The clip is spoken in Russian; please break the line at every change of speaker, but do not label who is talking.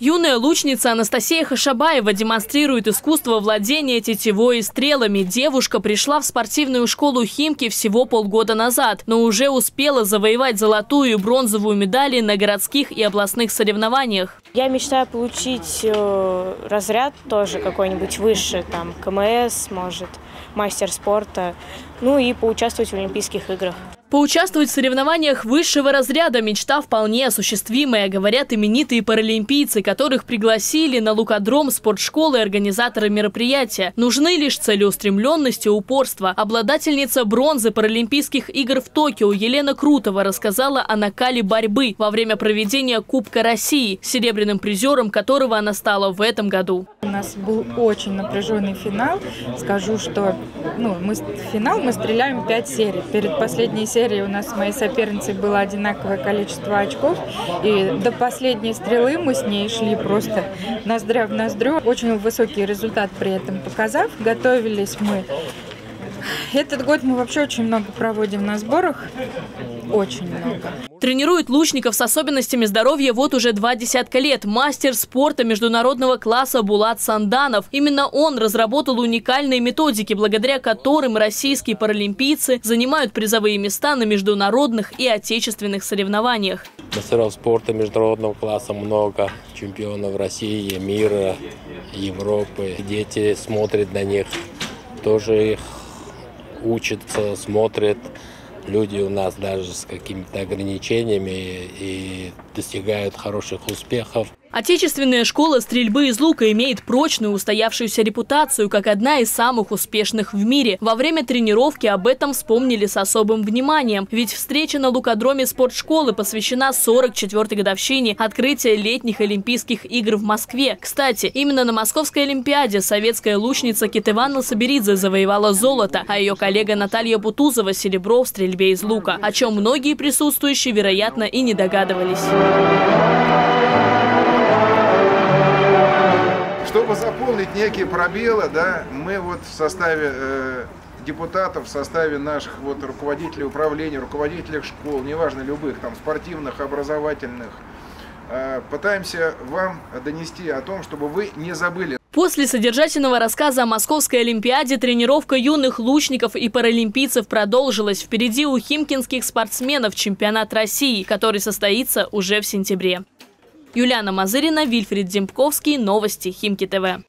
Юная лучница Анастасия Хашабаева демонстрирует искусство владения тетивой и стрелами. Девушка пришла в спортивную школу Химки всего полгода назад, но уже успела завоевать золотую и бронзовую медали на городских и областных соревнованиях.
Я мечтаю получить э, разряд тоже какой-нибудь выше, там КМС, может, мастер спорта, ну и поучаствовать в Олимпийских играх.
Поучаствовать в соревнованиях высшего разряда – мечта вполне осуществимая, говорят именитые паралимпийцы, которых пригласили на лукодром спортшколы организаторы мероприятия. Нужны лишь целеустремленность и упорство. Обладательница бронзы Паралимпийских игр в Токио Елена Крутова рассказала о накале борьбы во время проведения Кубка России, серебряным призером которого она стала в этом году.
У нас был очень напряженный финал. Скажу, что ну, мы, финал мы стреляем 5 серий. Перед последней серией у нас с моей соперницей было одинаковое количество очков. И до последней стрелы мы с ней шли просто ноздря в ноздрю. Очень высокий результат при этом показав. Готовились мы этот год мы вообще очень много проводим на сборах. Очень много.
Тренирует лучников с особенностями здоровья вот уже два десятка лет. Мастер спорта международного класса Булат Санданов. Именно он разработал уникальные методики, благодаря которым российские паралимпийцы занимают призовые места на международных и отечественных соревнованиях.
Мастеров спорта международного класса много. Чемпионов России, мира, Европы. Дети смотрят на них. Тоже их учатся, смотрят. Люди у нас даже с какими-то ограничениями и достигают хороших успехов.
Отечественная школа стрельбы из лука имеет прочную устоявшуюся репутацию как одна из самых успешных в мире. Во время тренировки об этом вспомнили с особым вниманием. Ведь встреча на лукодроме спортшколы посвящена 44-й годовщине открытия летних Олимпийских игр в Москве. Кстати, именно на Московской Олимпиаде советская лучница Китыванна Саберидзе завоевала золото, а ее коллега Наталья Бутузова – серебро в стрельбе из лука, о чем многие присутствующие, вероятно, и не догадывались.
Чтобы заполнить некие пробелы, да, мы вот в составе э, депутатов, в составе наших вот руководителей управления, руководителей школ, неважно любых, там спортивных, образовательных, э, пытаемся вам донести о том, чтобы вы не забыли
После содержательного рассказа о Московской Олимпиаде тренировка юных лучников и паралимпийцев продолжилась. Впереди у химкинских спортсменов чемпионат России, который состоится уже в сентябре. Юлиана Мазырина, Вильфред Земковский, Новости, Химки ТВ.